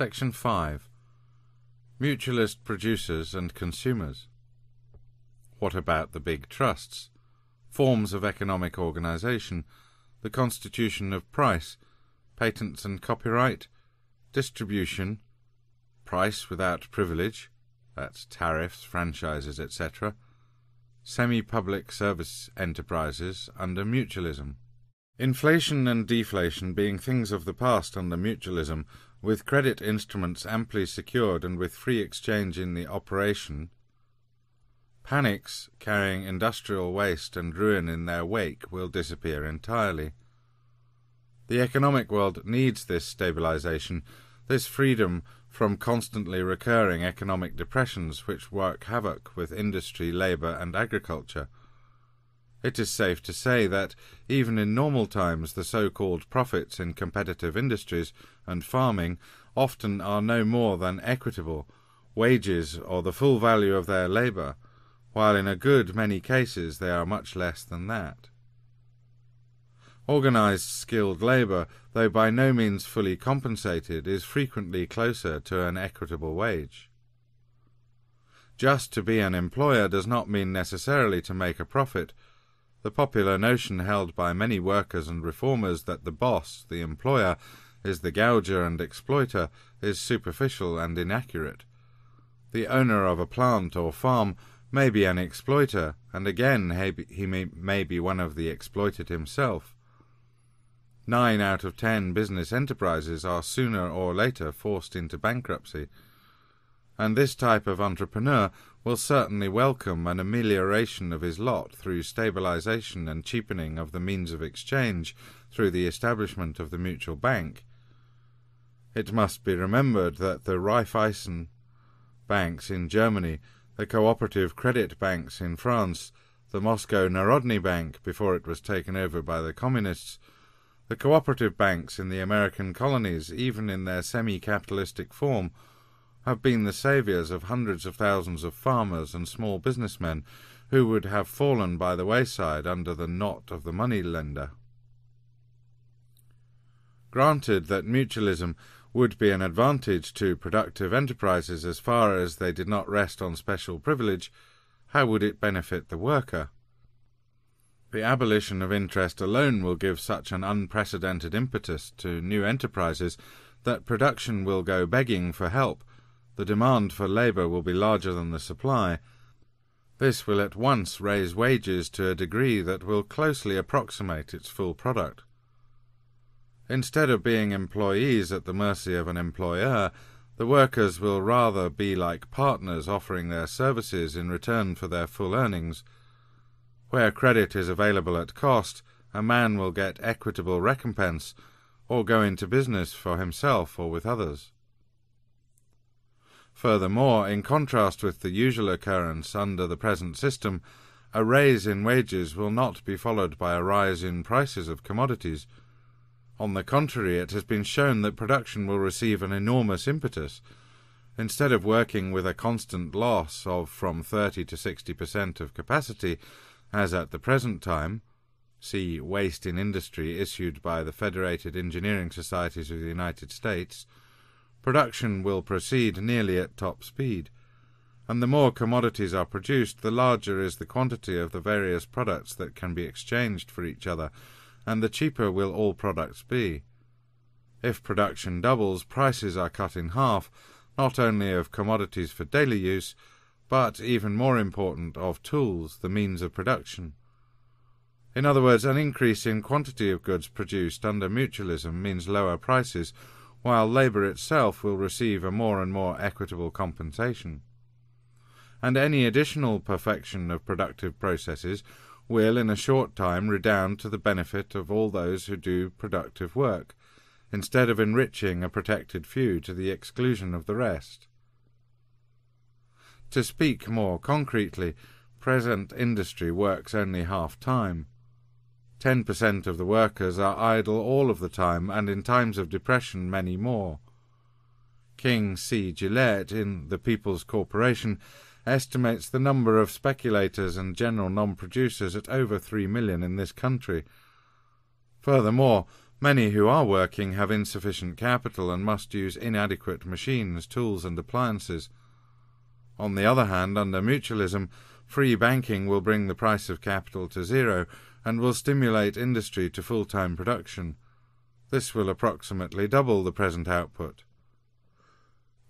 Section 5. Mutualist producers and consumers. What about the big trusts? Forms of economic organization, the constitution of price, patents and copyright, distribution, price without privilege, that's tariffs, franchises, etc., semi-public service enterprises under mutualism. Inflation and deflation being things of the past under mutualism, with credit instruments amply secured and with free exchange in the operation, panics carrying industrial waste and ruin in their wake will disappear entirely. The economic world needs this stabilization, this freedom from constantly recurring economic depressions which work havoc with industry, labour, and agriculture. It is safe to say that, even in normal times, the so called profits in competitive industries and farming often are no more than equitable wages or the full value of their labour, while in a good many cases they are much less than that. Organised skilled labour, though by no means fully compensated, is frequently closer to an equitable wage. Just to be an employer does not mean necessarily to make a profit. The popular notion held by many workers and reformers that the boss, the employer, is the gouger and exploiter is superficial and inaccurate. The owner of a plant or farm may be an exploiter, and again he may, be one of the exploited himself. Nine out of ten business enterprises are sooner or later forced into bankruptcy, and this type of entrepreneur will certainly welcome an amelioration of his lot through stabilization and cheapening of the means of exchange through the establishment of the mutual bank. It must be remembered that the Raiffeisen banks in Germany, the cooperative credit banks in France, the Moscow Narodny Bank before it was taken over by the communists, the cooperative banks in the American colonies, even in their semi-capitalistic form, have been the saviours of hundreds of thousands of farmers and small businessmen who would have fallen by the wayside under the knot of the money lender. Granted that mutualism would be an advantage to productive enterprises as far as they did not rest on special privilege, how would it benefit the worker? The abolition of interest alone will give such an unprecedented impetus to new enterprises that production will go begging for help, the demand for labour will be larger than the supply. This will at once raise wages to a degree that will closely approximate its full product. Instead of being employees at the mercy of an employer, the workers will rather be like partners offering their services in return for their full earnings. Where credit is available at cost, a man will get equitable recompense, or go into business for himself or with others. Furthermore, in contrast with the usual occurrence under the present system, a raise in wages will not be followed by a rise in prices of commodities. On the contrary, it has been shown that production will receive an enormous impetus. Instead of working with a constant loss of from 30 to 60 percent of capacity, as at the present time, see Waste in Industry issued by the Federated Engineering Societies of the United States, production will proceed nearly at top speed, and the more commodities are produced, the larger is the quantity of the various products that can be exchanged for each other, and the cheaper will all products be. If production doubles, prices are cut in half, not only of commodities for daily use, but, even more important, of tools, the means of production. In other words, an increase in quantity of goods produced under mutualism means lower prices, while labour itself will receive a more and more equitable compensation. And any additional perfection of productive processes will in a short time redound to the benefit of all those who do productive work, instead of enriching a protected few to the exclusion of the rest. To speak more concretely, present industry works only half time. Ten percent of the workers are idle all of the time, and in times of depression many more. King C. Gillette, in The People's Corporation, estimates the number of speculators and general non-producers at over three million in this country. Furthermore, Many who are working have insufficient capital and must use inadequate machines, tools, and appliances. On the other hand, under mutualism, free banking will bring the price of capital to zero and will stimulate industry to full time production. This will approximately double the present output.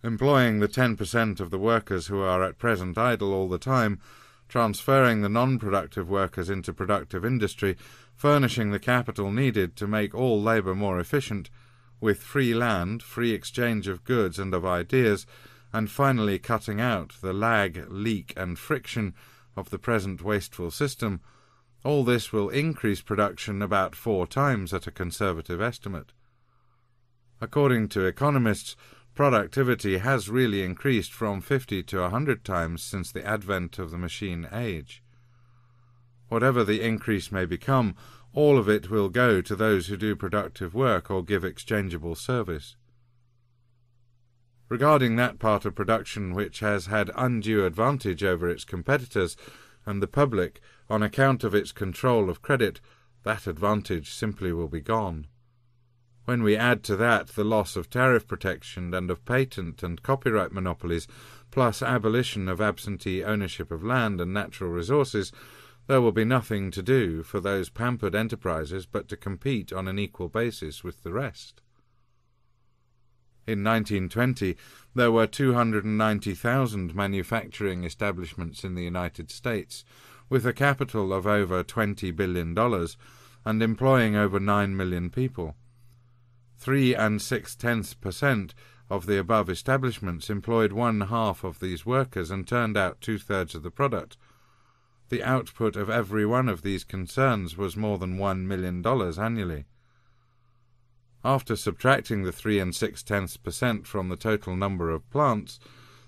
Employing the 10% of the workers who are at present idle all the time, transferring the non productive workers into productive industry, furnishing the capital needed to make all labour more efficient, with free land, free exchange of goods and of ideas, and finally cutting out the lag, leak, and friction of the present wasteful system, all this will increase production about four times at a conservative estimate. According to economists, productivity has really increased from 50 to 100 times since the advent of the machine age. Whatever the increase may become, all of it will go to those who do productive work or give exchangeable service. Regarding that part of production which has had undue advantage over its competitors and the public on account of its control of credit, that advantage simply will be gone. When we add to that the loss of tariff protection and of patent and copyright monopolies, plus abolition of absentee ownership of land and natural resources, there will be nothing to do for those pampered enterprises but to compete on an equal basis with the rest. In 1920, there were 290,000 manufacturing establishments in the United States, with a capital of over $20 billion and employing over 9 million people. Three and six tenths per cent of the above establishments employed one half of these workers and turned out two thirds of the product. The output of every one of these concerns was more than one million dollars annually. After subtracting the three and six tenths per cent from the total number of plants,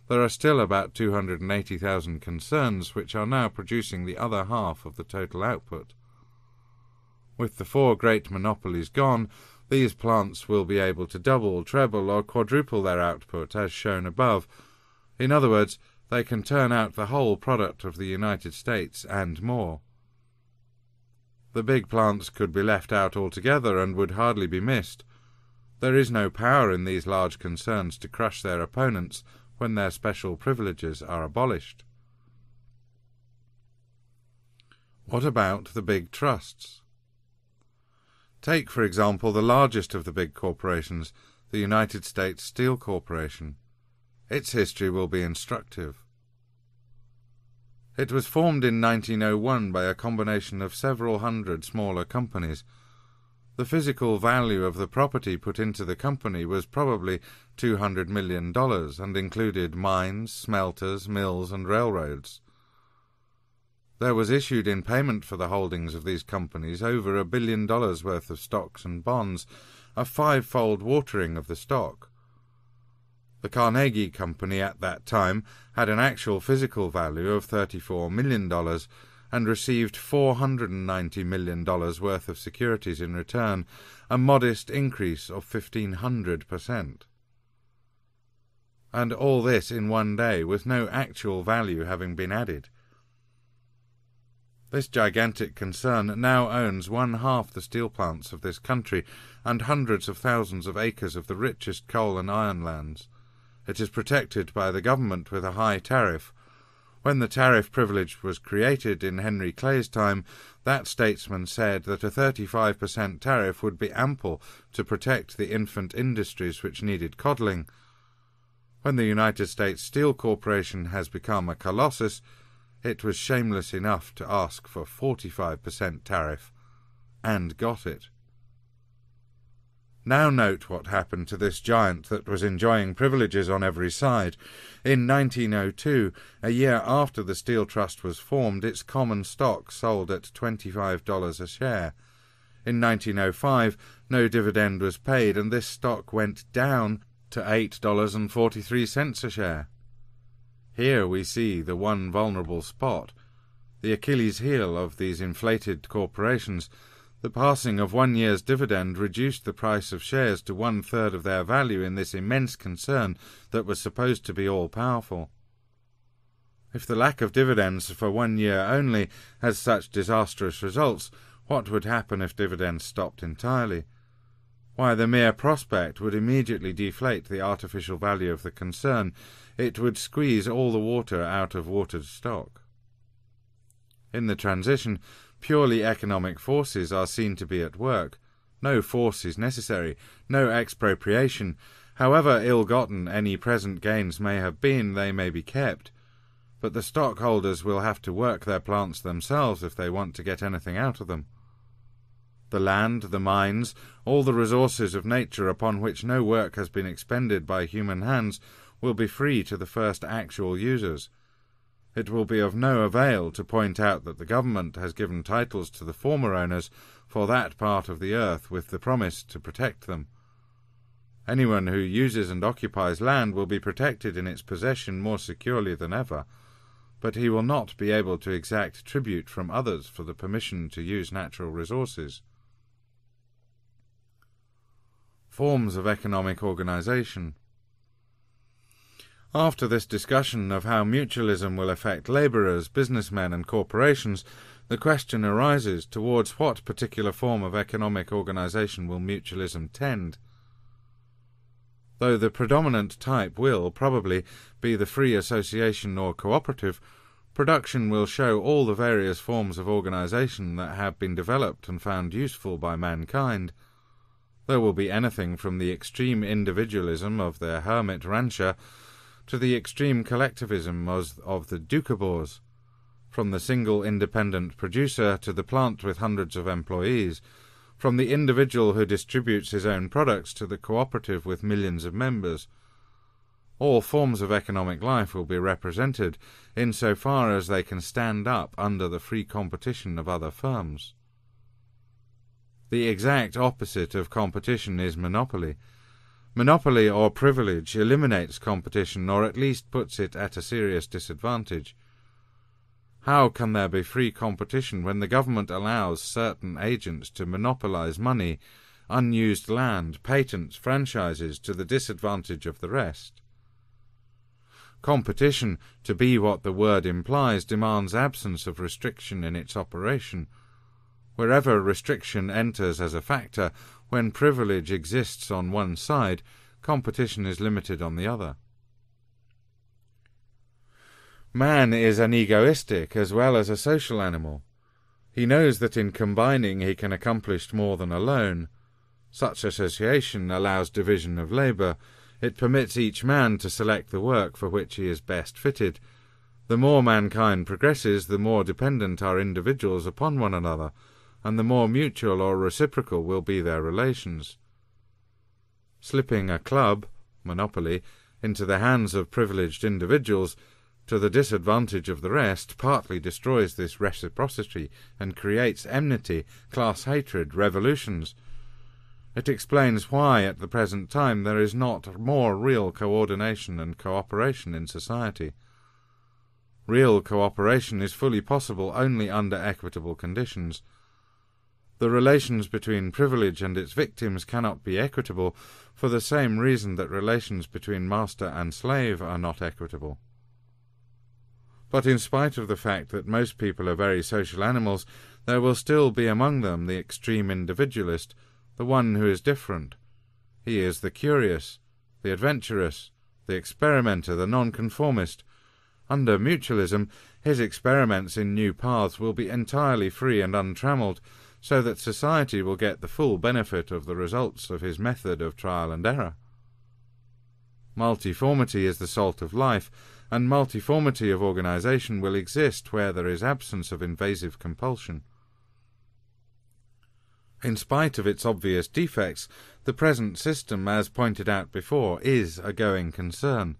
there are still about 280,000 concerns which are now producing the other half of the total output. With the four great monopolies gone, these plants will be able to double, treble, or quadruple their output, as shown above. In other words, they can turn out the whole product of the United States and more. The big plants could be left out altogether and would hardly be missed. There is no power in these large concerns to crush their opponents when their special privileges are abolished. What about the big trusts? Take, for example, the largest of the big corporations, the United States Steel Corporation. Its history will be instructive. It was formed in 1901 by a combination of several hundred smaller companies. The physical value of the property put into the company was probably $200 million and included mines, smelters, mills, and railroads. There was issued in payment for the holdings of these companies over a billion dollars worth of stocks and bonds, a five-fold watering of the stock. The Carnegie Company at that time had an actual physical value of $34 million and received $490 million worth of securities in return, a modest increase of 1500%. And all this in one day, with no actual value having been added. This gigantic concern now owns one half the steel plants of this country and hundreds of thousands of acres of the richest coal and iron lands. It is protected by the government with a high tariff. When the tariff privilege was created in Henry Clay's time, that statesman said that a 35% tariff would be ample to protect the infant industries which needed coddling. When the United States Steel Corporation has become a colossus, it was shameless enough to ask for 45% tariff, and got it. Now note what happened to this giant that was enjoying privileges on every side. In 1902, a year after the Steel Trust was formed, its common stock sold at $25 a share. In 1905, no dividend was paid, and this stock went down to $8.43 a share. Here we see the one vulnerable spot, the Achilles heel of these inflated corporations, the passing of one year's dividend reduced the price of shares to one third of their value in this immense concern that was supposed to be all powerful. If the lack of dividends for one year only has such disastrous results, what would happen if dividends stopped entirely? Why, the mere prospect would immediately deflate the artificial value of the concern. It would squeeze all the water out of watered stock. In the transition, purely economic forces are seen to be at work. No force is necessary, no expropriation. However ill gotten any present gains may have been, they may be kept. But the stockholders will have to work their plants themselves if they want to get anything out of them. The land, the mines, all the resources of nature upon which no work has been expended by human hands will be free to the first actual users. It will be of no avail to point out that the government has given titles to the former owners for that part of the earth with the promise to protect them. Anyone who uses and occupies land will be protected in its possession more securely than ever, but he will not be able to exact tribute from others for the permission to use natural resources. Forms of economic organization. After this discussion of how mutualism will affect labourers, businessmen, and corporations, the question arises towards what particular form of economic organisation will mutualism tend? Though the predominant type will, probably, be the free association or cooperative, production will show all the various forms of organisation that have been developed and found useful by mankind. There will be anything from the extreme individualism of the hermit rancher to the extreme collectivism of the Doukhobors, from the single independent producer to the plant with hundreds of employees, from the individual who distributes his own products to the cooperative with millions of members. All forms of economic life will be represented in so far as they can stand up under the free competition of other firms. The exact opposite of competition is monopoly, Monopoly or privilege eliminates competition or at least puts it at a serious disadvantage. How can there be free competition when the government allows certain agents to monopolize money, unused land, patents, franchises to the disadvantage of the rest? Competition, to be what the word implies, demands absence of restriction in its operation. Wherever restriction enters as a factor, when privilege exists on one side, competition is limited on the other. Man is an egoistic as well as a social animal. He knows that in combining he can accomplish more than alone. Such association allows division of labour. It permits each man to select the work for which he is best fitted. The more mankind progresses, the more dependent are individuals upon one another, and the more mutual or reciprocal will be their relations. Slipping a club, monopoly, into the hands of privileged individuals, to the disadvantage of the rest, partly destroys this reciprocity and creates enmity, class hatred, revolutions. It explains why, at the present time, there is not more real coordination and cooperation in society. Real cooperation is fully possible only under equitable conditions. The relations between privilege and its victims cannot be equitable for the same reason that relations between master and slave are not equitable. But in spite of the fact that most people are very social animals, there will still be among them the extreme individualist, the one who is different. He is the curious, the adventurous, the experimenter, the nonconformist. Under mutualism, his experiments in new paths will be entirely free and untrammelled, so that society will get the full benefit of the results of his method of trial and error. Multiformity is the salt of life, and multiformity of organization will exist where there is absence of invasive compulsion. In spite of its obvious defects, the present system, as pointed out before, is a going concern.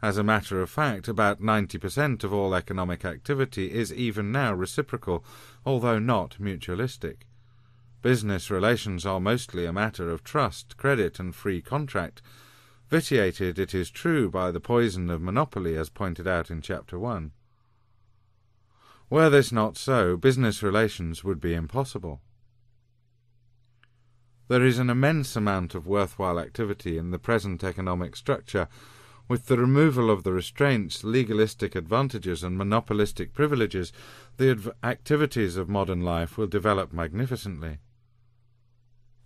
As a matter of fact, about 90% of all economic activity is even now reciprocal, although not mutualistic. Business relations are mostly a matter of trust, credit, and free contract, vitiated, it is true, by the poison of monopoly, as pointed out in Chapter 1. Were this not so, business relations would be impossible. There is an immense amount of worthwhile activity in the present economic structure, with the removal of the restraints, legalistic advantages, and monopolistic privileges, the activities of modern life will develop magnificently.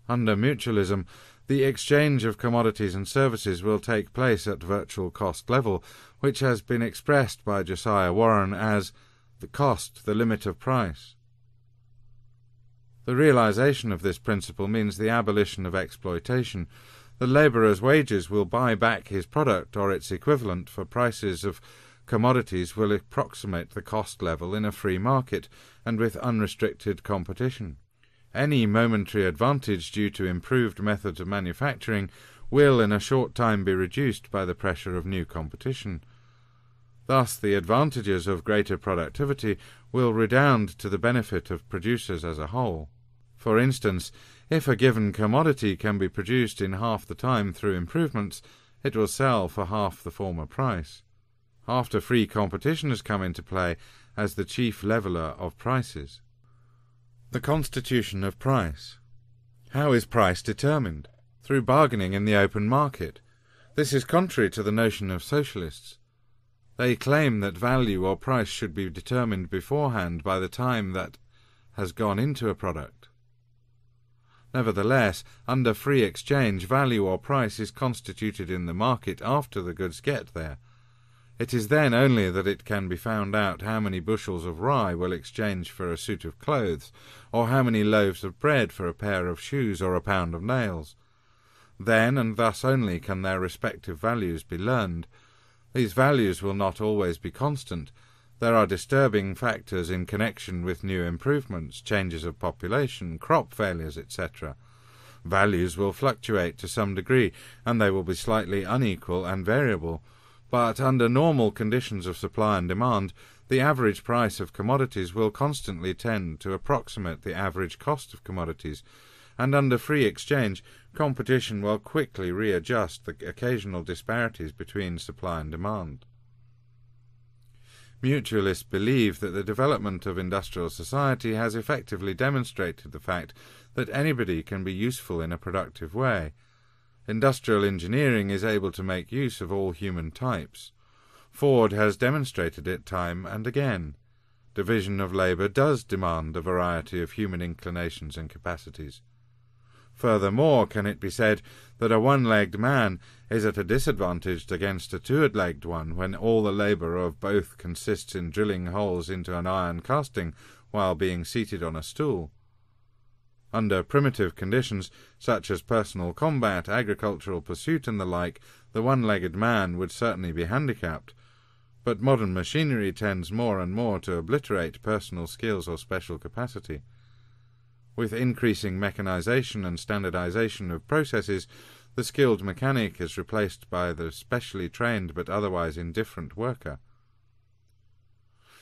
Under mutualism, the exchange of commodities and services will take place at virtual cost level, which has been expressed by Josiah Warren as the cost, the limit of price. The realization of this principle means the abolition of exploitation. The labourer's wages will buy back his product or its equivalent for prices of commodities will approximate the cost level in a free market and with unrestricted competition. Any momentary advantage due to improved methods of manufacturing will in a short time be reduced by the pressure of new competition. Thus, the advantages of greater productivity will redound to the benefit of producers as a whole. For instance, if a given commodity can be produced in half the time through improvements, it will sell for half the former price. After free competition has come into play as the chief leveller of prices. The constitution of price. How is price determined? Through bargaining in the open market. This is contrary to the notion of socialists. They claim that value or price should be determined beforehand by the time that has gone into a product. Nevertheless, under free exchange, value or price is constituted in the market after the goods get there. It is then only that it can be found out how many bushels of rye will exchange for a suit of clothes, or how many loaves of bread for a pair of shoes or a pound of nails. Then and thus only can their respective values be learned, these values will not always be constant. There are disturbing factors in connection with new improvements, changes of population, crop failures, etc. Values will fluctuate to some degree, and they will be slightly unequal and variable. But under normal conditions of supply and demand, the average price of commodities will constantly tend to approximate the average cost of commodities, and under free exchange, competition will quickly readjust the occasional disparities between supply and demand. Mutualists believe that the development of industrial society has effectively demonstrated the fact that anybody can be useful in a productive way. Industrial engineering is able to make use of all human types. Ford has demonstrated it time and again. Division of labour does demand a variety of human inclinations and capacities. Furthermore, can it be said that a one-legged man is at a disadvantage against a two-legged one when all the labour of both consists in drilling holes into an iron casting while being seated on a stool? Under primitive conditions, such as personal combat, agricultural pursuit, and the like, the one-legged man would certainly be handicapped, but modern machinery tends more and more to obliterate personal skills or special capacity. With increasing mechanization and standardization of processes, the skilled mechanic is replaced by the specially trained but otherwise indifferent worker.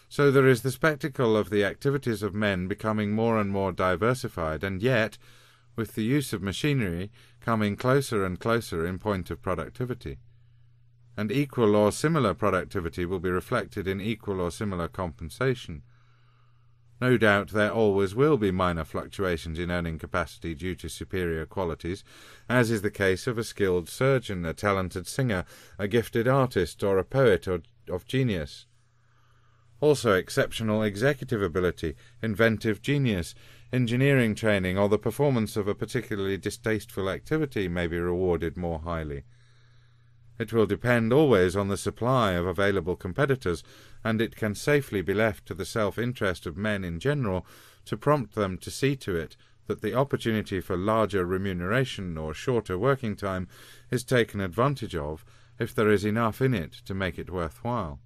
So there is the spectacle of the activities of men becoming more and more diversified, and yet, with the use of machinery, coming closer and closer in point of productivity. And equal or similar productivity will be reflected in equal or similar compensation. No doubt there always will be minor fluctuations in earning capacity due to superior qualities, as is the case of a skilled surgeon, a talented singer, a gifted artist, or a poet or of genius. Also, exceptional executive ability, inventive genius, engineering training, or the performance of a particularly distasteful activity may be rewarded more highly. It will depend always on the supply of available competitors, and it can safely be left to the self-interest of men in general to prompt them to see to it that the opportunity for larger remuneration or shorter working time is taken advantage of if there is enough in it to make it worthwhile.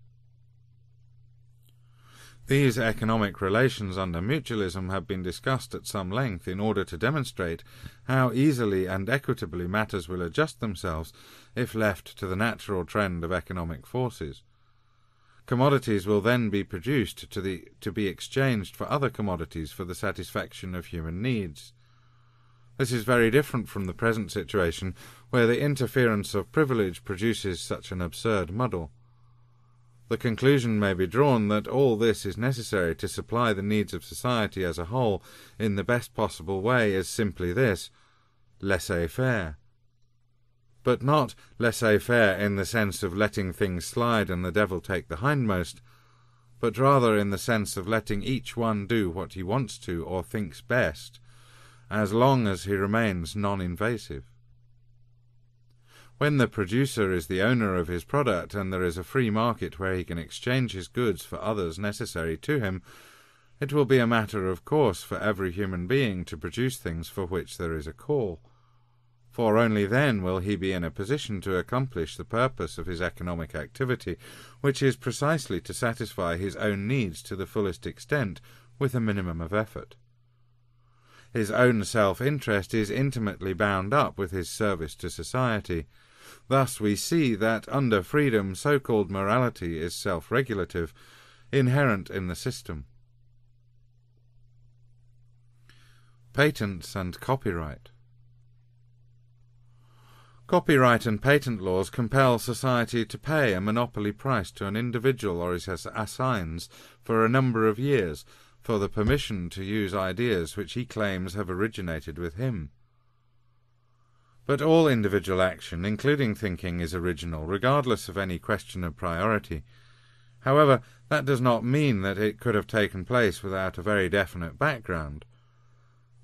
These economic relations under mutualism have been discussed at some length in order to demonstrate how easily and equitably matters will adjust themselves if left to the natural trend of economic forces. Commodities will then be produced to, the, to be exchanged for other commodities for the satisfaction of human needs. This is very different from the present situation, where the interference of privilege produces such an absurd muddle. The conclusion may be drawn that all this is necessary to supply the needs of society as a whole in the best possible way is simply this laissez faire. But not laissez faire in the sense of letting things slide and the devil take the hindmost, but rather in the sense of letting each one do what he wants to or thinks best, as long as he remains non-invasive. When the producer is the owner of his product and there is a free market where he can exchange his goods for others necessary to him, it will be a matter of course for every human being to produce things for which there is a call, for only then will he be in a position to accomplish the purpose of his economic activity, which is precisely to satisfy his own needs to the fullest extent with a minimum of effort. His own self-interest is intimately bound up with his service to society, Thus we see that under freedom so-called morality is self-regulative, inherent in the system. Patents and copyright Copyright and patent laws compel society to pay a monopoly price to an individual or his assigns for a number of years for the permission to use ideas which he claims have originated with him. But all individual action, including thinking, is original, regardless of any question of priority. However, that does not mean that it could have taken place without a very definite background.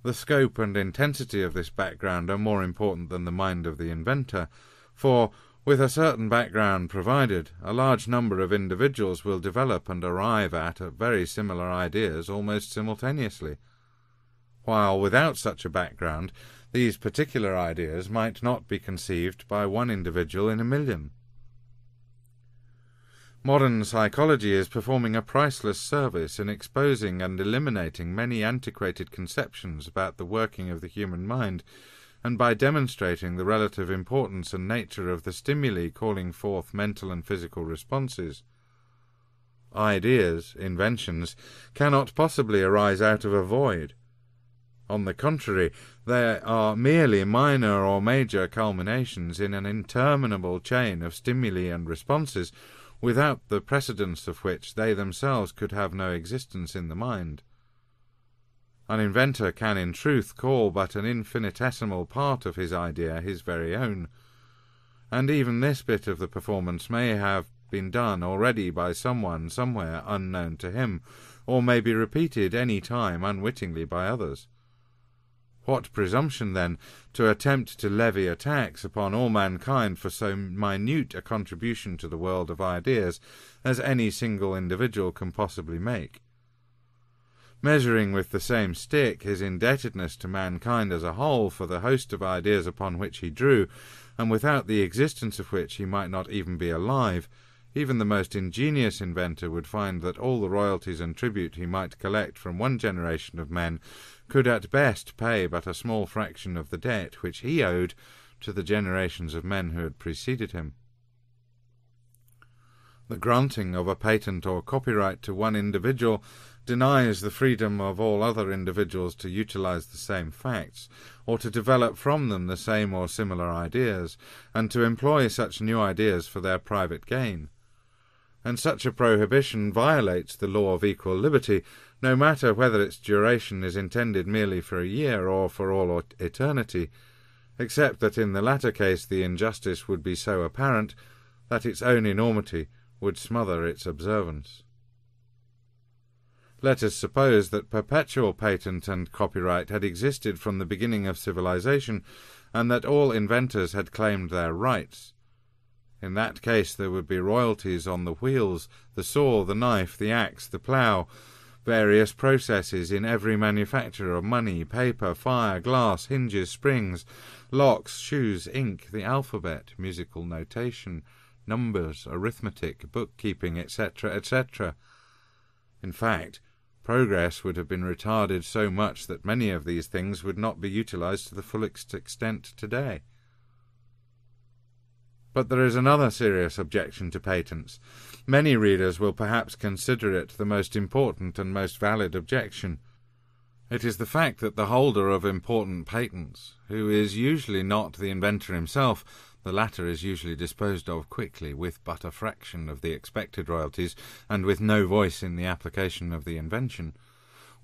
The scope and intensity of this background are more important than the mind of the inventor, for, with a certain background provided, a large number of individuals will develop and arrive at very similar ideas almost simultaneously. While without such a background, these particular ideas might not be conceived by one individual in a million. Modern psychology is performing a priceless service in exposing and eliminating many antiquated conceptions about the working of the human mind, and by demonstrating the relative importance and nature of the stimuli calling forth mental and physical responses. Ideas, inventions, cannot possibly arise out of a void. On the contrary, they are merely minor or major culminations in an interminable chain of stimuli and responses, without the precedence of which they themselves could have no existence in the mind. An inventor can in truth call but an infinitesimal part of his idea his very own, and even this bit of the performance may have been done already by someone somewhere unknown to him, or may be repeated any time unwittingly by others. What presumption, then, to attempt to levy a tax upon all mankind for so minute a contribution to the world of ideas as any single individual can possibly make? Measuring with the same stick his indebtedness to mankind as a whole for the host of ideas upon which he drew, and without the existence of which he might not even be alive, even the most ingenious inventor would find that all the royalties and tribute he might collect from one generation of men could at best pay but a small fraction of the debt which he owed to the generations of men who had preceded him. The granting of a patent or copyright to one individual denies the freedom of all other individuals to utilize the same facts, or to develop from them the same or similar ideas, and to employ such new ideas for their private gain. And such a prohibition violates the law of equal liberty no matter whether its duration is intended merely for a year or for all eternity, except that in the latter case the injustice would be so apparent that its own enormity would smother its observance. Let us suppose that perpetual patent and copyright had existed from the beginning of civilization, and that all inventors had claimed their rights. In that case there would be royalties on the wheels, the saw, the knife, the axe, the plough, various processes in every manufacture of money, paper, fire, glass, hinges, springs, locks, shoes, ink, the alphabet, musical notation, numbers, arithmetic, bookkeeping, etc., etc. In fact, progress would have been retarded so much that many of these things would not be utilized to the fullest extent today. But there is another serious objection to patents. Many readers will perhaps consider it the most important and most valid objection. It is the fact that the holder of important patents, who is usually not the inventor himself, the latter is usually disposed of quickly, with but a fraction of the expected royalties, and with no voice in the application of the invention,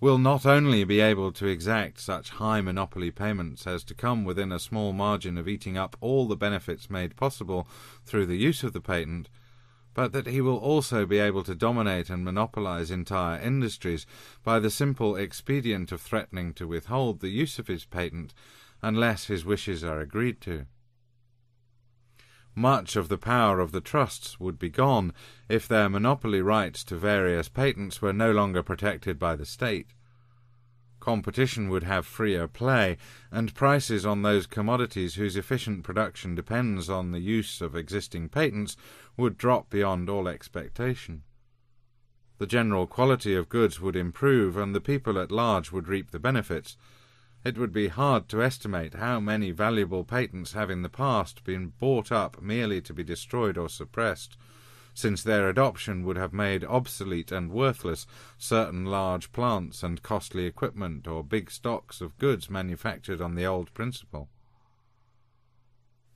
will not only be able to exact such high monopoly payments as to come within a small margin of eating up all the benefits made possible through the use of the patent, but that he will also be able to dominate and monopolize entire industries by the simple expedient of threatening to withhold the use of his patent unless his wishes are agreed to. Much of the power of the trusts would be gone if their monopoly rights to various patents were no longer protected by the state. Competition would have freer play, and prices on those commodities whose efficient production depends on the use of existing patents would drop beyond all expectation. The general quality of goods would improve, and the people at large would reap the benefits. It would be hard to estimate how many valuable patents have in the past been bought up merely to be destroyed or suppressed, since their adoption would have made obsolete and worthless certain large plants and costly equipment or big stocks of goods manufactured on the old principle.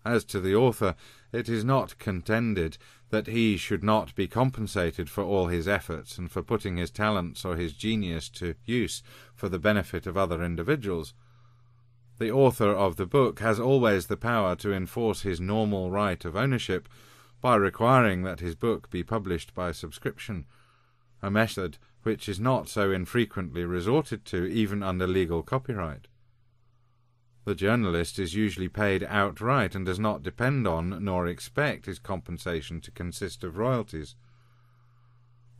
As to the author, it is not contended that he should not be compensated for all his efforts and for putting his talents or his genius to use for the benefit of other individuals. The author of the book has always the power to enforce his normal right of ownership by requiring that his book be published by subscription, a method which is not so infrequently resorted to even under legal copyright. The journalist is usually paid outright and does not depend on nor expect his compensation to consist of royalties.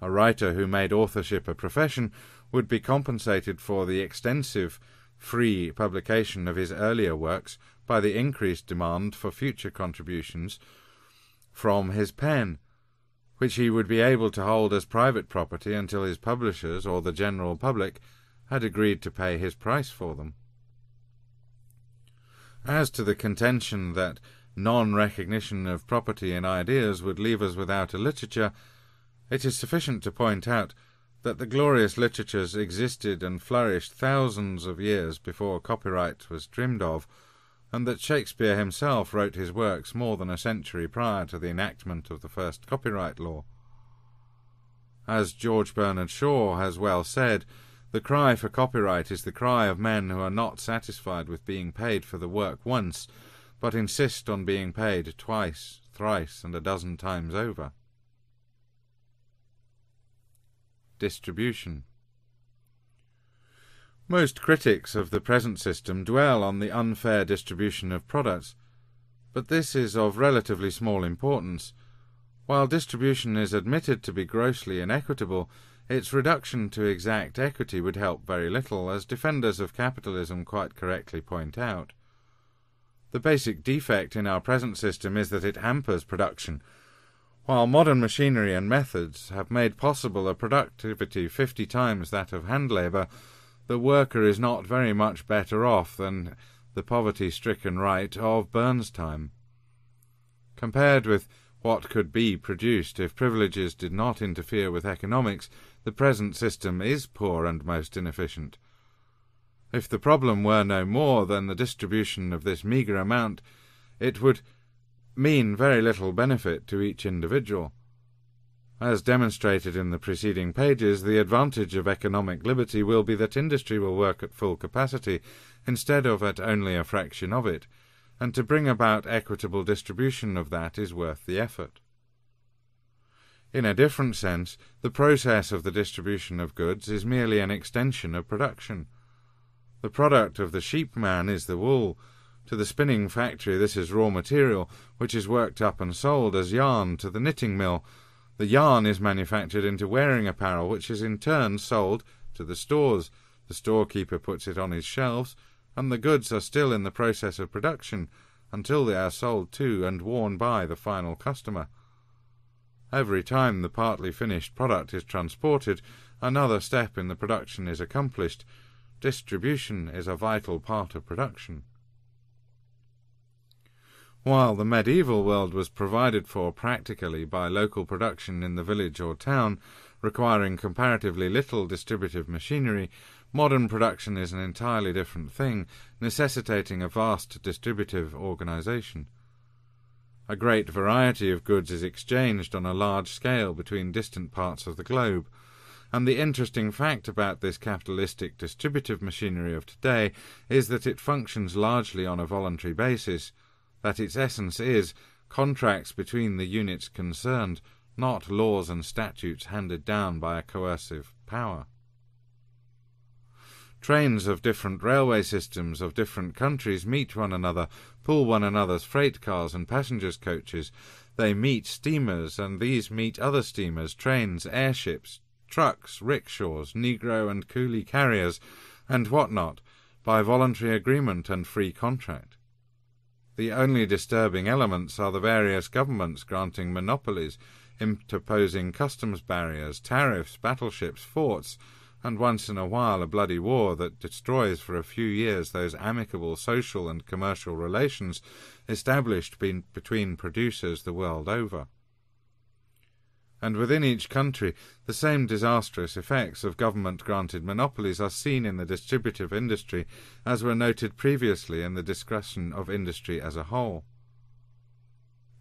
A writer who made authorship a profession would be compensated for the extensive, free publication of his earlier works by the increased demand for future contributions from his pen, which he would be able to hold as private property until his publishers or the general public had agreed to pay his price for them. As to the contention that non recognition of property in ideas would leave us without a literature, it is sufficient to point out that the glorious literatures existed and flourished thousands of years before copyright was dreamed of, and that Shakespeare himself wrote his works more than a century prior to the enactment of the first copyright law. As George Bernard Shaw has well said, the cry for copyright is the cry of men who are not satisfied with being paid for the work once, but insist on being paid twice, thrice, and a dozen times over. Distribution Most critics of the present system dwell on the unfair distribution of products, but this is of relatively small importance. While distribution is admitted to be grossly inequitable, its reduction to exact equity would help very little, as defenders of capitalism quite correctly point out. The basic defect in our present system is that it hampers production. While modern machinery and methods have made possible a productivity fifty times that of hand labour, the worker is not very much better off than the poverty stricken right of Burns' time. Compared with what could be produced if privileges did not interfere with economics, the present system is poor and most inefficient. If the problem were no more than the distribution of this meagre amount, it would mean very little benefit to each individual. As demonstrated in the preceding pages, the advantage of economic liberty will be that industry will work at full capacity instead of at only a fraction of it, and to bring about equitable distribution of that is worth the effort. In a different sense, the process of the distribution of goods is merely an extension of production. The product of the sheepman is the wool. To the spinning factory, this is raw material, which is worked up and sold as yarn to the knitting mill. The yarn is manufactured into wearing apparel, which is in turn sold to the stores. The storekeeper puts it on his shelves, and the goods are still in the process of production until they are sold to and worn by the final customer. Every time the partly finished product is transported, another step in the production is accomplished. Distribution is a vital part of production. While the medieval world was provided for practically by local production in the village or town, requiring comparatively little distributive machinery, modern production is an entirely different thing, necessitating a vast distributive organization. A great variety of goods is exchanged on a large scale between distant parts of the globe, and the interesting fact about this capitalistic distributive machinery of today is that it functions largely on a voluntary basis, that its essence is contracts between the units concerned, not laws and statutes handed down by a coercive power. Trains of different railway systems of different countries meet one another, pull one another's freight cars and passengers' coaches. They meet steamers, and these meet other steamers, trains, airships, trucks, rickshaws, negro and coolie carriers, and what not, by voluntary agreement and free contract. The only disturbing elements are the various governments granting monopolies, interposing customs barriers, tariffs, battleships, forts, and once in a while a bloody war that destroys for a few years those amicable social and commercial relations established between producers the world over. And within each country, the same disastrous effects of government granted monopolies are seen in the distributive industry as were noted previously in the discussion of industry as a whole.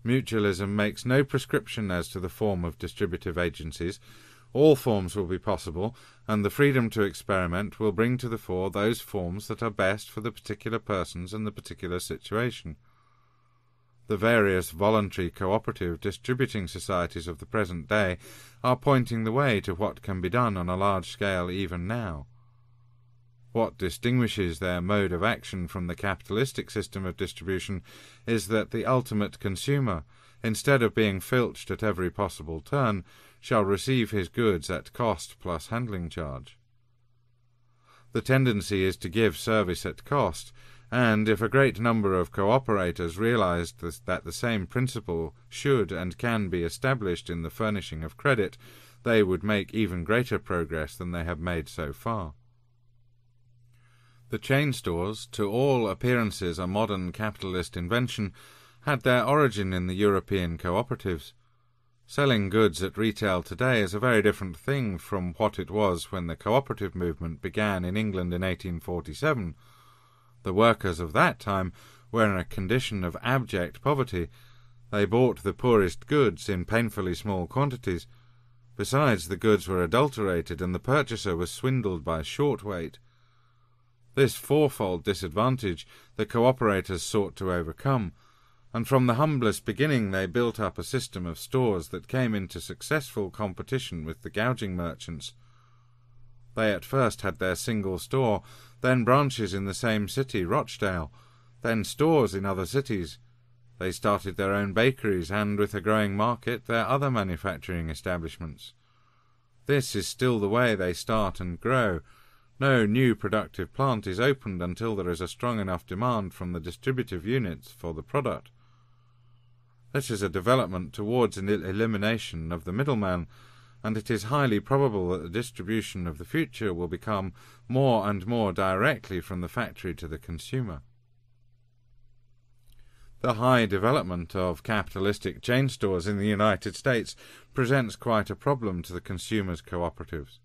Mutualism makes no prescription as to the form of distributive agencies, all forms will be possible, and the freedom to experiment will bring to the fore those forms that are best for the particular persons and the particular situation. The various voluntary cooperative distributing societies of the present day are pointing the way to what can be done on a large scale even now. What distinguishes their mode of action from the capitalistic system of distribution is that the ultimate consumer, instead of being filched at every possible turn, shall receive his goods at cost plus handling charge. The tendency is to give service at cost, and if a great number of cooperators realized that the same principle should and can be established in the furnishing of credit, they would make even greater progress than they have made so far. The chain stores, to all appearances a modern capitalist invention, had their origin in the European cooperatives. Selling goods at retail today is a very different thing from what it was when the cooperative movement began in England in 1847. The workers of that time were in a condition of abject poverty. They bought the poorest goods in painfully small quantities. Besides, the goods were adulterated, and the purchaser was swindled by short weight. This fourfold disadvantage the cooperators sought to overcome and from the humblest beginning they built up a system of stores that came into successful competition with the gouging merchants. They at first had their single store, then branches in the same city, Rochdale, then stores in other cities. They started their own bakeries and, with a growing market, their other manufacturing establishments. This is still the way they start and grow. No new productive plant is opened until there is a strong enough demand from the distributive units for the product. This is a development towards an elimination of the middleman, and it is highly probable that the distribution of the future will become more and more directly from the factory to the consumer. The high development of capitalistic chain stores in the United States presents quite a problem to the consumers' cooperatives.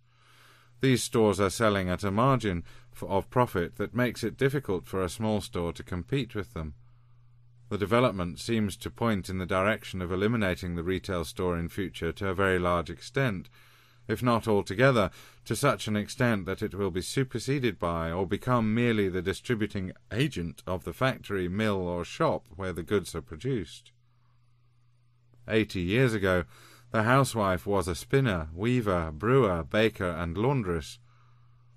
These stores are selling at a margin of profit that makes it difficult for a small store to compete with them. The development seems to point in the direction of eliminating the retail store in future to a very large extent, if not altogether, to such an extent that it will be superseded by or become merely the distributing agent of the factory, mill, or shop where the goods are produced. Eighty years ago, the housewife was a spinner, weaver, brewer, baker, and laundress.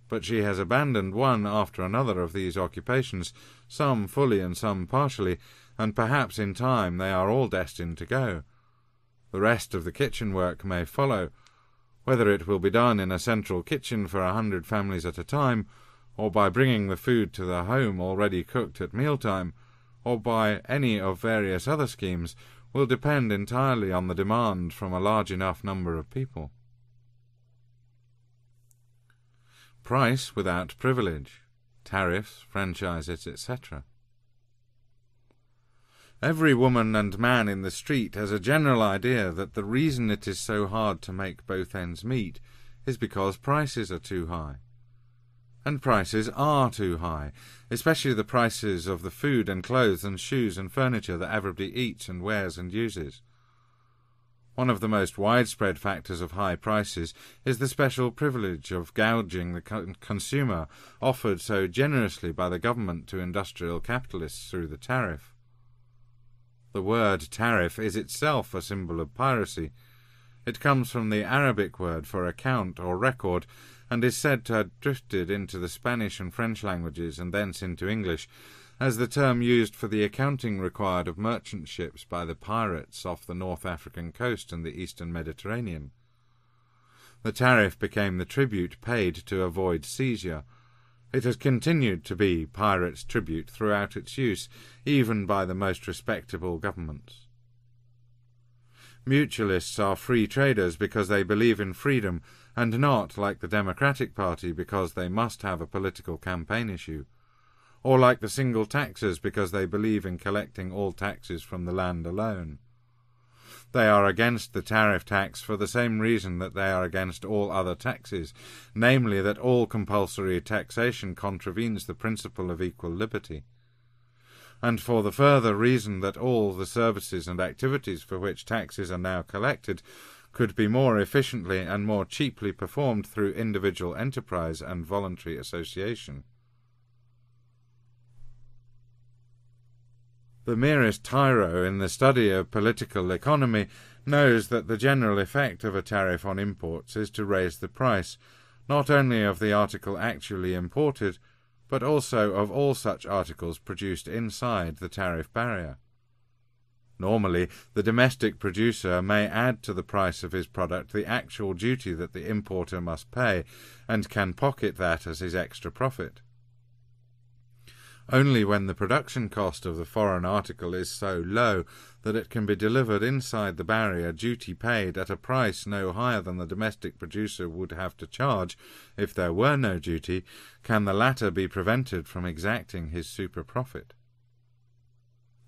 But she has abandoned one after another of these occupations, some fully and some partially, and perhaps in time they are all destined to go. The rest of the kitchen work may follow, whether it will be done in a central kitchen for a hundred families at a time, or by bringing the food to the home already cooked at mealtime, or by any of various other schemes, will depend entirely on the demand from a large enough number of people. Price without privilege, tariffs, franchises, etc. Every woman and man in the street has a general idea that the reason it is so hard to make both ends meet is because prices are too high. And prices are too high, especially the prices of the food and clothes and shoes and furniture that everybody eats and wears and uses. One of the most widespread factors of high prices is the special privilege of gouging the consumer offered so generously by the government to industrial capitalists through the tariff. The word tariff is itself a symbol of piracy. It comes from the Arabic word for account or record, and is said to have drifted into the Spanish and French languages and thence into English, as the term used for the accounting required of merchant ships by the pirates off the North African coast and the eastern Mediterranean. The tariff became the tribute paid to avoid seizure. It has continued to be pirates' tribute throughout its use, even by the most respectable governments. Mutualists are free traders because they believe in freedom, and not, like the Democratic Party, because they must have a political campaign issue or like the single taxers because they believe in collecting all taxes from the land alone. They are against the tariff tax for the same reason that they are against all other taxes, namely that all compulsory taxation contravenes the principle of equal liberty, and for the further reason that all the services and activities for which taxes are now collected could be more efficiently and more cheaply performed through individual enterprise and voluntary association. The merest tyro in the study of political economy knows that the general effect of a tariff on imports is to raise the price, not only of the article actually imported, but also of all such articles produced inside the tariff barrier. Normally, the domestic producer may add to the price of his product the actual duty that the importer must pay, and can pocket that as his extra profit. Only when the production cost of the foreign article is so low that it can be delivered inside the barrier duty paid at a price no higher than the domestic producer would have to charge if there were no duty, can the latter be prevented from exacting his super profit.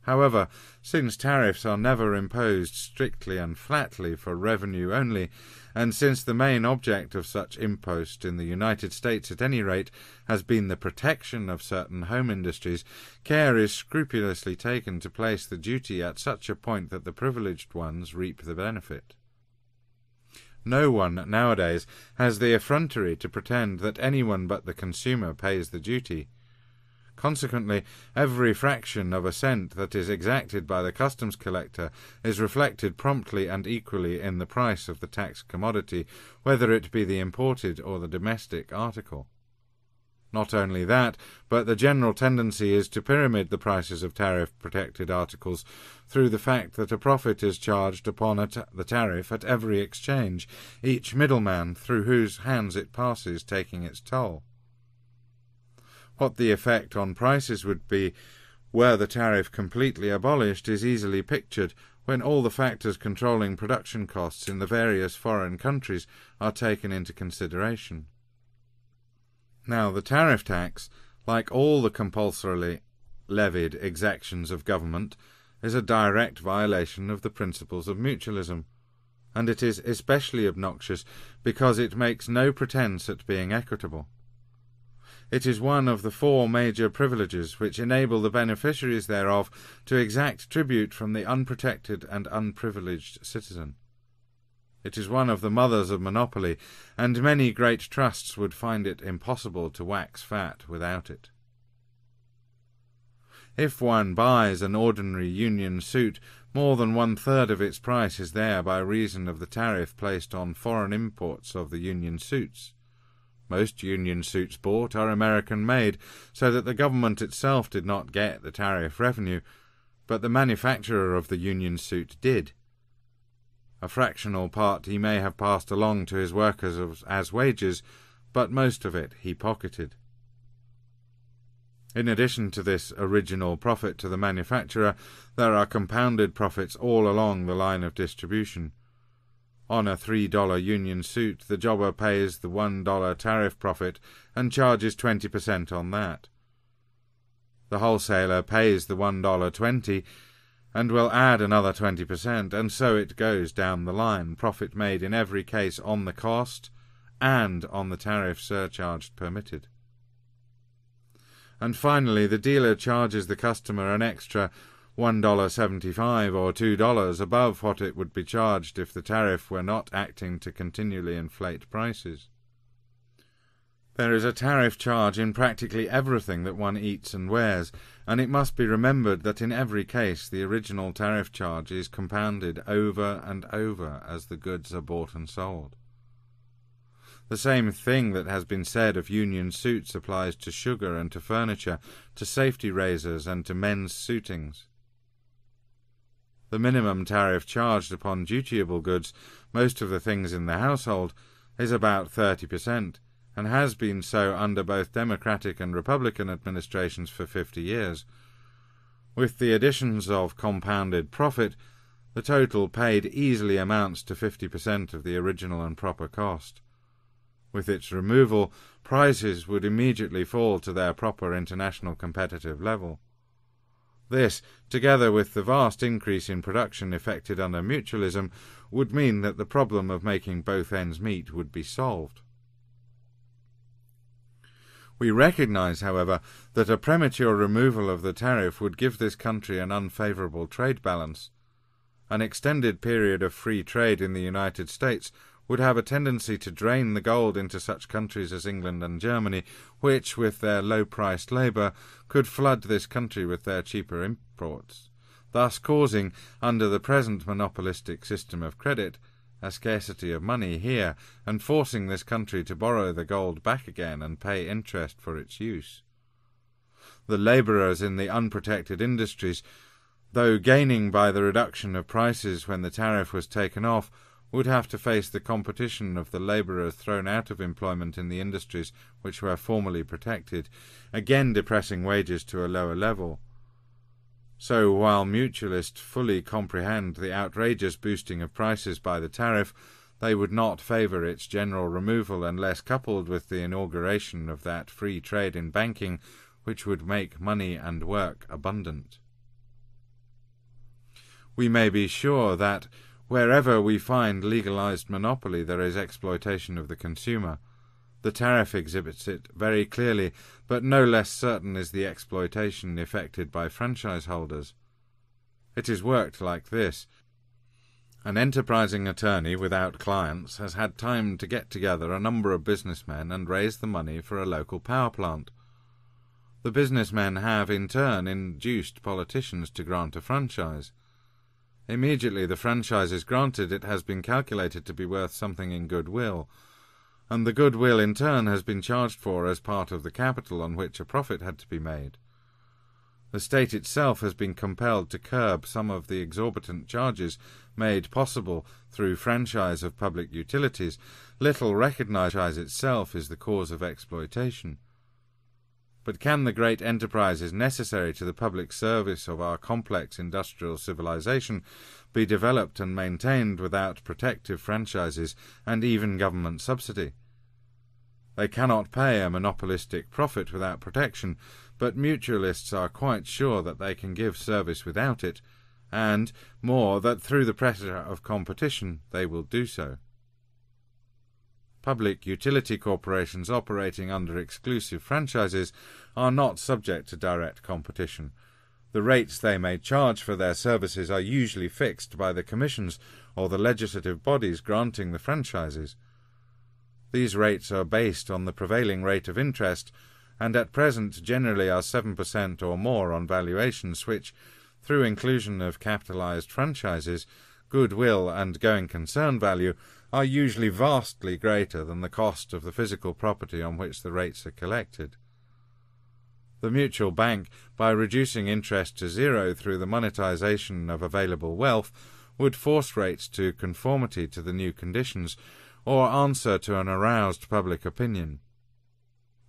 However, since tariffs are never imposed strictly and flatly for revenue only, and since the main object of such impost in the United States at any rate has been the protection of certain home industries, care is scrupulously taken to place the duty at such a point that the privileged ones reap the benefit. No one nowadays has the effrontery to pretend that anyone but the consumer pays the duty. Consequently, every fraction of a cent that is exacted by the customs collector is reflected promptly and equally in the price of the taxed commodity, whether it be the imported or the domestic article. Not only that, but the general tendency is to pyramid the prices of tariff protected articles through the fact that a profit is charged upon the tariff at every exchange, each middleman through whose hands it passes taking its toll. What the effect on prices would be were the tariff completely abolished is easily pictured when all the factors controlling production costs in the various foreign countries are taken into consideration. Now, the tariff tax, like all the compulsorily levied exactions of government, is a direct violation of the principles of mutualism, and it is especially obnoxious because it makes no pretence at being equitable. It is one of the four major privileges which enable the beneficiaries thereof to exact tribute from the unprotected and unprivileged citizen. It is one of the mothers of monopoly, and many great trusts would find it impossible to wax fat without it. If one buys an ordinary union suit, more than one third of its price is there by reason of the tariff placed on foreign imports of the union suits. Most union suits bought are American made, so that the government itself did not get the tariff revenue, but the manufacturer of the union suit did. A fractional part he may have passed along to his workers as wages, but most of it he pocketed. In addition to this original profit to the manufacturer, there are compounded profits all along the line of distribution. On a $3 union suit, the jobber pays the $1 tariff profit and charges 20% on that. The wholesaler pays the $1.20 and will add another 20%, and so it goes down the line, profit made in every case on the cost and on the tariff surcharge permitted. And finally, the dealer charges the customer an extra $1.75 or $2 above what it would be charged if the tariff were not acting to continually inflate prices. There is a tariff charge in practically everything that one eats and wears, and it must be remembered that in every case the original tariff charge is compounded over and over as the goods are bought and sold. The same thing that has been said of union suits applies to sugar and to furniture, to safety razors and to men's suitings. The minimum tariff charged upon dutiable goods, most of the things in the household, is about 30%, and has been so under both Democratic and Republican administrations for 50 years. With the additions of compounded profit, the total paid easily amounts to 50% of the original and proper cost. With its removal, prices would immediately fall to their proper international competitive level. This, together with the vast increase in production effected under mutualism, would mean that the problem of making both ends meet would be solved. We recognize, however, that a premature removal of the tariff would give this country an unfavorable trade balance. An extended period of free trade in the United States would have a tendency to drain the gold into such countries as England and Germany, which, with their low priced labour, could flood this country with their cheaper imports, thus causing, under the present monopolistic system of credit, a scarcity of money here, and forcing this country to borrow the gold back again and pay interest for its use. The labourers in the unprotected industries, though gaining by the reduction of prices when the tariff was taken off, would have to face the competition of the labourers thrown out of employment in the industries which were formerly protected, again depressing wages to a lower level. So, while mutualists fully comprehend the outrageous boosting of prices by the tariff, they would not favour its general removal unless coupled with the inauguration of that free trade in banking which would make money and work abundant. We may be sure that Wherever we find legalized monopoly, there is exploitation of the consumer. The tariff exhibits it very clearly, but no less certain is the exploitation effected by franchise holders. It is worked like this. An enterprising attorney without clients has had time to get together a number of businessmen and raise the money for a local power plant. The businessmen have, in turn, induced politicians to grant a franchise. Immediately the franchise is granted, it has been calculated to be worth something in goodwill, and the goodwill in turn has been charged for as part of the capital on which a profit had to be made. The state itself has been compelled to curb some of the exorbitant charges made possible through franchise of public utilities. Little recognize itself is the cause of exploitation. But can the great enterprises necessary to the public service of our complex industrial civilization be developed and maintained without protective franchises and even government subsidy? They cannot pay a monopolistic profit without protection, but mutualists are quite sure that they can give service without it, and, more, that through the pressure of competition they will do so. Public utility corporations operating under exclusive franchises are not subject to direct competition. The rates they may charge for their services are usually fixed by the commissions or the legislative bodies granting the franchises. These rates are based on the prevailing rate of interest, and at present generally are 7% or more on valuations which, through inclusion of capitalized franchises, goodwill, and going concern value, are usually vastly greater than the cost of the physical property on which the rates are collected. The mutual bank, by reducing interest to zero through the monetization of available wealth, would force rates to conformity to the new conditions, or answer to an aroused public opinion.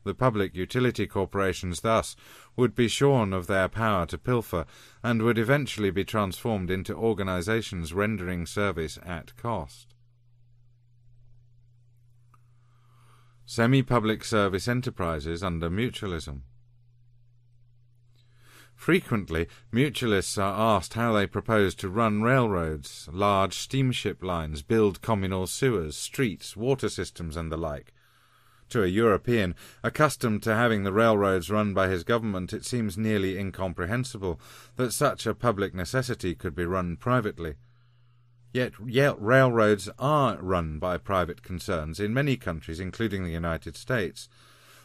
The public utility corporations thus would be shorn of their power to pilfer, and would eventually be transformed into organizations rendering service at cost. Semi-public service enterprises under mutualism. Frequently, mutualists are asked how they propose to run railroads, large steamship lines, build communal sewers, streets, water systems, and the like. To a European, accustomed to having the railroads run by his government, it seems nearly incomprehensible that such a public necessity could be run privately. Yet, railroads are run by private concerns in many countries, including the United States.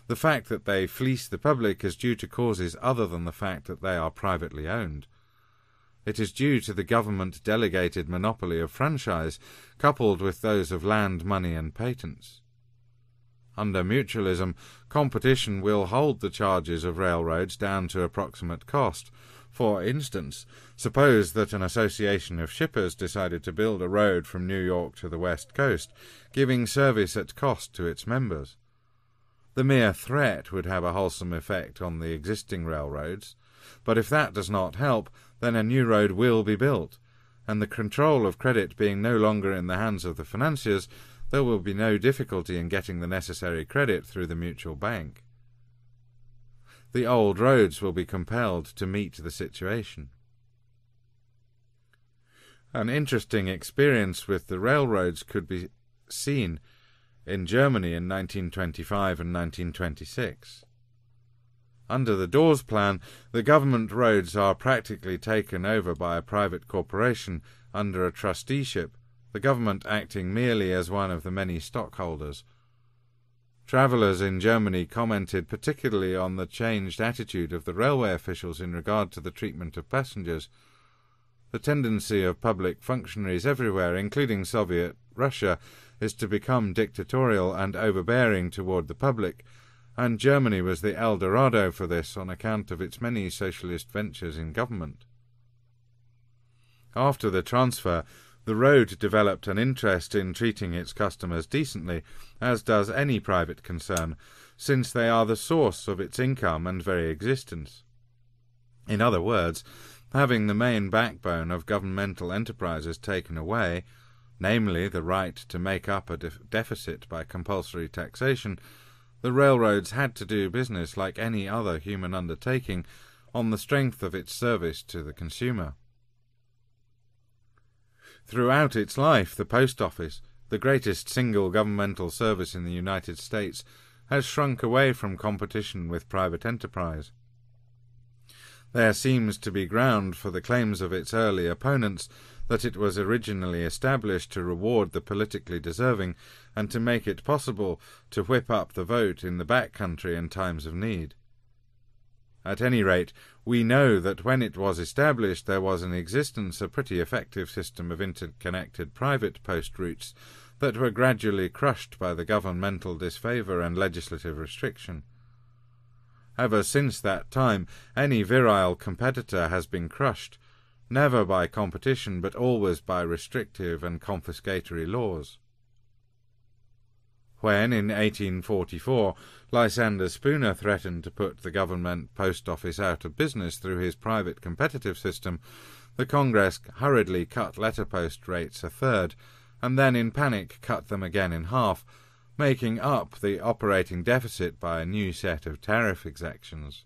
the fact that they fleece the public is due to causes other than the fact that they are privately owned. It is due to the government delegated monopoly of franchise, coupled with those of land, money, and patents. Under mutualism, competition will hold the charges of railroads down to approximate cost. For instance, suppose that an association of shippers decided to build a road from New York to the west coast, giving service at cost to its members. The mere threat would have a wholesome effect on the existing railroads, but if that does not help, then a new road will be built, and the control of credit being no longer in the hands of the financiers, there will be no difficulty in getting the necessary credit through the mutual bank. The old roads will be compelled to meet the situation. An interesting experience with the railroads could be seen in Germany in 1925 and 1926. Under the Dawes Plan, the government roads are practically taken over by a private corporation under a trusteeship, the government acting merely as one of the many stockholders. Travellers in Germany commented particularly on the changed attitude of the railway officials in regard to the treatment of passengers. The tendency of public functionaries everywhere, including Soviet Russia, is to become dictatorial and overbearing toward the public, and Germany was the El Dorado for this on account of its many socialist ventures in government. After the transfer, the road developed an interest in treating its customers decently, as does any private concern, since they are the source of its income and very existence. In other words, having the main backbone of governmental enterprises taken away, namely the right to make up a deficit by compulsory taxation, the railroads had to do business like any other human undertaking on the strength of its service to the consumer. Throughout its life, the post office, the greatest single governmental service in the United States, has shrunk away from competition with private enterprise. There seems to be ground for the claims of its early opponents that it was originally established to reward the politically deserving and to make it possible to whip up the vote in the back country in times of need. At any rate, we know that when it was established there was in existence a pretty effective system of interconnected private post routes that were gradually crushed by the governmental disfavour and legislative restriction. Ever since that time, any virile competitor has been crushed, never by competition, but always by restrictive and confiscatory laws. When, in 1844, Lysander Spooner threatened to put the government post office out of business through his private competitive system, the Congress hurriedly cut letterpost rates a third, and then in panic cut them again in half, making up the operating deficit by a new set of tariff exactions.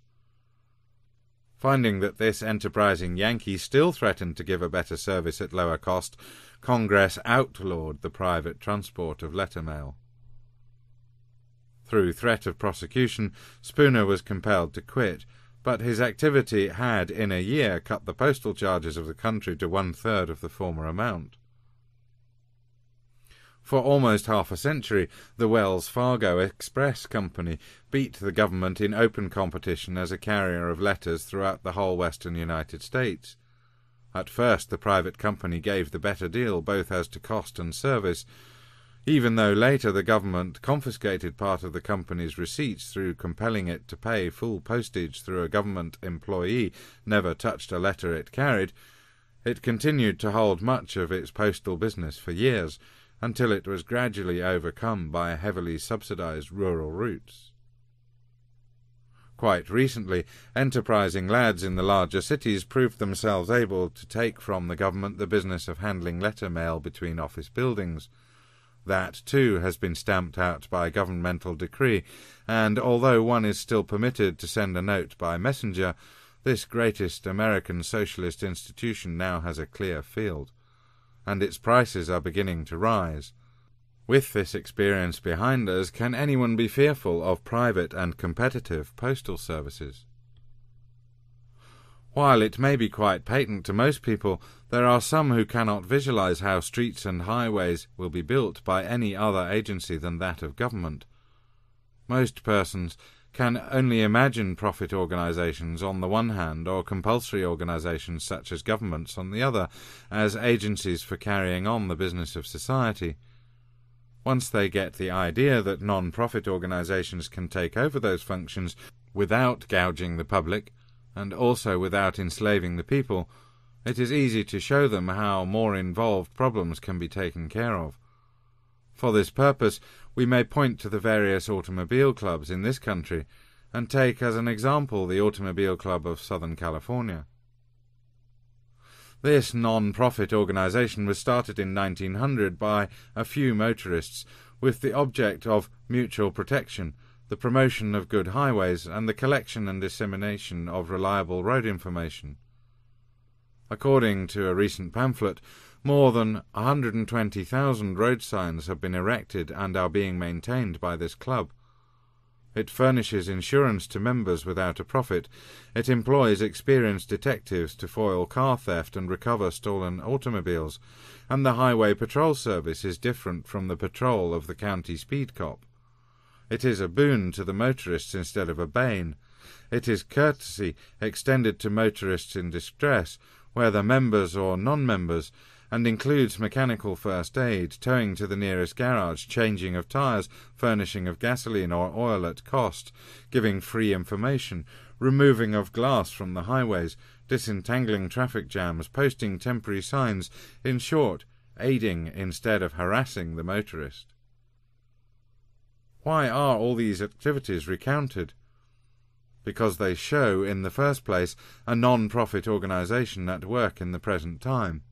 Finding that this enterprising Yankee still threatened to give a better service at lower cost, Congress outlawed the private transport of letter mail. Through threat of prosecution, Spooner was compelled to quit, but his activity had in a year cut the postal charges of the country to one third of the former amount. For almost half a century, the Wells Fargo Express Company beat the government in open competition as a carrier of letters throughout the whole western United States. At first, the private company gave the better deal both as to cost and service, even though later the government confiscated part of the company's receipts through compelling it to pay full postage through a government employee never touched a letter it carried, it continued to hold much of its postal business for years until it was gradually overcome by heavily subsidized rural routes. Quite recently, enterprising lads in the larger cities proved themselves able to take from the government the business of handling letter mail between office buildings. That, too, has been stamped out by governmental decree, and although one is still permitted to send a note by messenger, this greatest American socialist institution now has a clear field and its prices are beginning to rise. With this experience behind us, can anyone be fearful of private and competitive postal services? While it may be quite patent to most people, there are some who cannot visualize how streets and highways will be built by any other agency than that of government. Most persons can only imagine profit organizations on the one hand or compulsory organizations such as governments on the other as agencies for carrying on the business of society. Once they get the idea that non-profit organizations can take over those functions without gouging the public and also without enslaving the people, it is easy to show them how more involved problems can be taken care of. For this purpose, we may point to the various automobile clubs in this country and take as an example the Automobile Club of Southern California. This non-profit organization was started in 1900 by a few motorists with the object of mutual protection, the promotion of good highways, and the collection and dissemination of reliable road information. According to a recent pamphlet, more than 120,000 road signs have been erected and are being maintained by this club. It furnishes insurance to members without a profit. It employs experienced detectives to foil car theft and recover stolen automobiles. And the Highway Patrol Service is different from the patrol of the county speed cop. It is a boon to the motorists instead of a bane. It is courtesy extended to motorists in distress, whether members or non-members, and includes mechanical first aid, towing to the nearest garage, changing of tyres, furnishing of gasoline or oil at cost, giving free information, removing of glass from the highways, disentangling traffic jams, posting temporary signs, in short, aiding instead of harassing the motorist. Why are all these activities recounted? Because they show, in the first place, a non-profit organisation at work in the present time.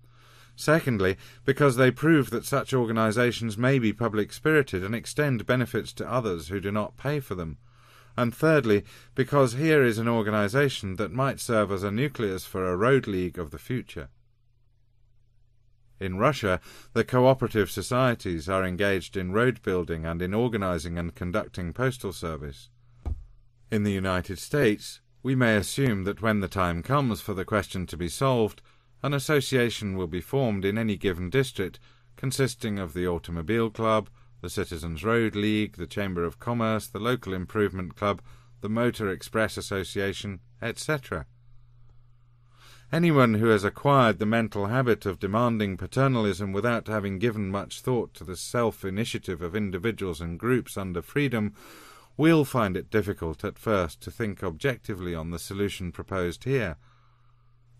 Secondly, because they prove that such organisations may be public spirited and extend benefits to others who do not pay for them. And thirdly, because here is an organisation that might serve as a nucleus for a road league of the future. In Russia, the cooperative societies are engaged in road building and in organising and conducting postal service. In the United States, we may assume that when the time comes for the question to be solved, an association will be formed in any given district consisting of the Automobile Club, the Citizens Road League, the Chamber of Commerce, the Local Improvement Club, the Motor Express Association, etc. Anyone who has acquired the mental habit of demanding paternalism without having given much thought to the self-initiative of individuals and groups under freedom will find it difficult at first to think objectively on the solution proposed here,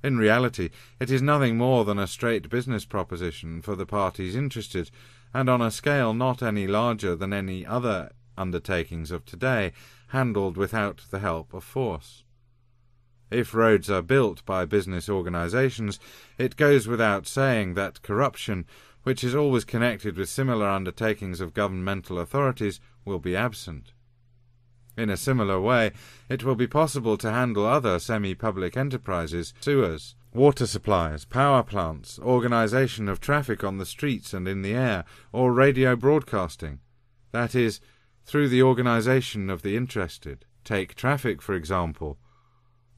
in reality, it is nothing more than a straight business proposition for the parties interested, and on a scale not any larger than any other undertakings of today, handled without the help of force. If roads are built by business organizations, it goes without saying that corruption, which is always connected with similar undertakings of governmental authorities, will be absent. In a similar way, it will be possible to handle other semi-public enterprises, sewers, water supplies, power plants, organization of traffic on the streets and in the air, or radio broadcasting. That is, through the organization of the interested. Take traffic, for example.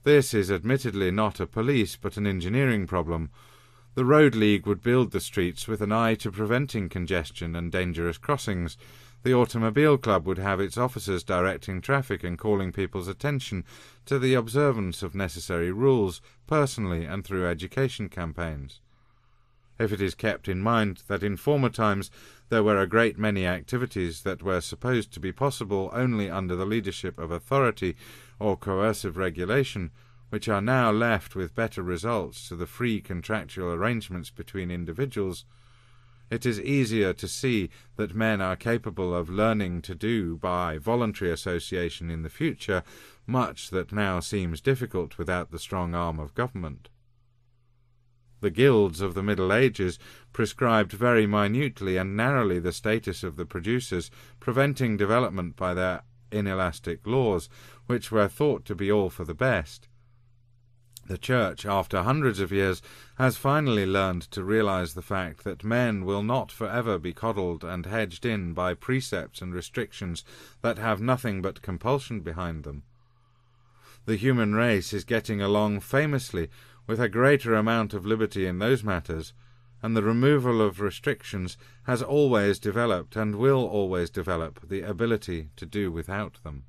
This is admittedly not a police but an engineering problem. The Road League would build the streets with an eye to preventing congestion and dangerous crossings, the Automobile Club would have its officers directing traffic and calling people's attention to the observance of necessary rules, personally and through education campaigns. If it is kept in mind that in former times there were a great many activities that were supposed to be possible only under the leadership of authority or coercive regulation, which are now left with better results to the free contractual arrangements between individuals, it is easier to see that men are capable of learning to do by voluntary association in the future much that now seems difficult without the strong arm of government. The guilds of the Middle Ages prescribed very minutely and narrowly the status of the producers, preventing development by their inelastic laws, which were thought to be all for the best. The Church, after hundreds of years, has finally learned to realize the fact that men will not forever be coddled and hedged in by precepts and restrictions that have nothing but compulsion behind them. The human race is getting along famously with a greater amount of liberty in those matters, and the removal of restrictions has always developed and will always develop the ability to do without them.